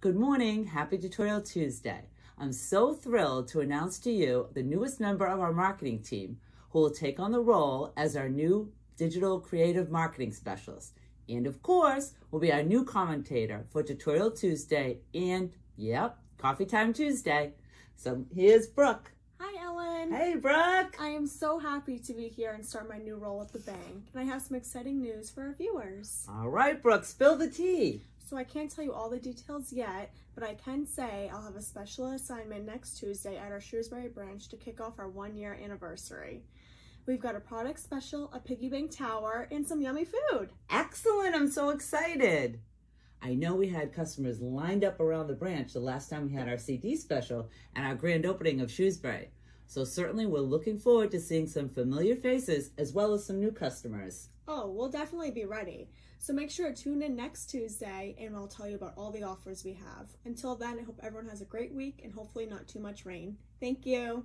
Good morning, happy Tutorial Tuesday. I'm so thrilled to announce to you the newest member of our marketing team who will take on the role as our new digital creative marketing specialist. And of course, will be our new commentator for Tutorial Tuesday and, yep, Coffee Time Tuesday. So here's Brooke. Hi, Ellen. Hey, Brooke. I am so happy to be here and start my new role at the bank. And I have some exciting news for our viewers. All right, Brooke, spill the tea. So I can't tell you all the details yet, but I can say I'll have a special assignment next Tuesday at our Shrewsbury branch to kick off our one year anniversary. We've got a product special, a piggy bank tower, and some yummy food. Excellent, I'm so excited. I know we had customers lined up around the branch the last time we had our CD special and our grand opening of Shrewsbury. So certainly we're looking forward to seeing some familiar faces as well as some new customers. Oh, we'll definitely be ready. So make sure to tune in next Tuesday and I'll tell you about all the offers we have. Until then, I hope everyone has a great week and hopefully not too much rain. Thank you.